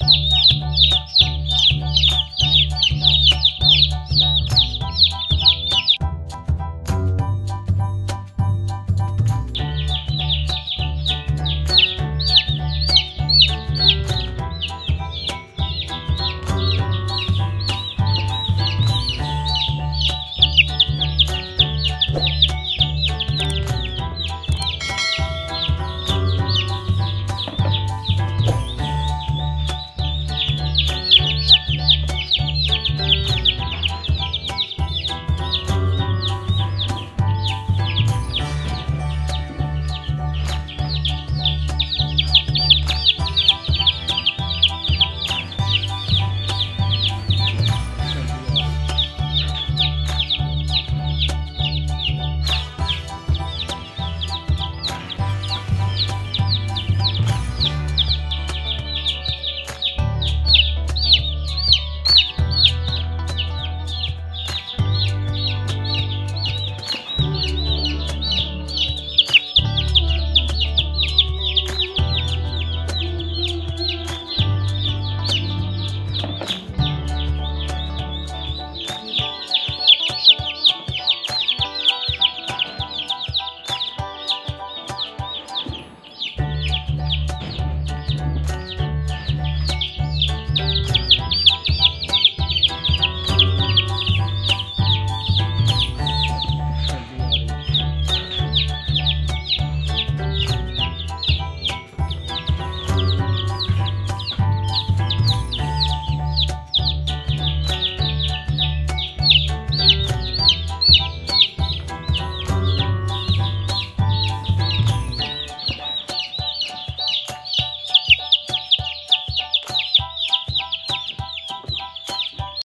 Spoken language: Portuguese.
Música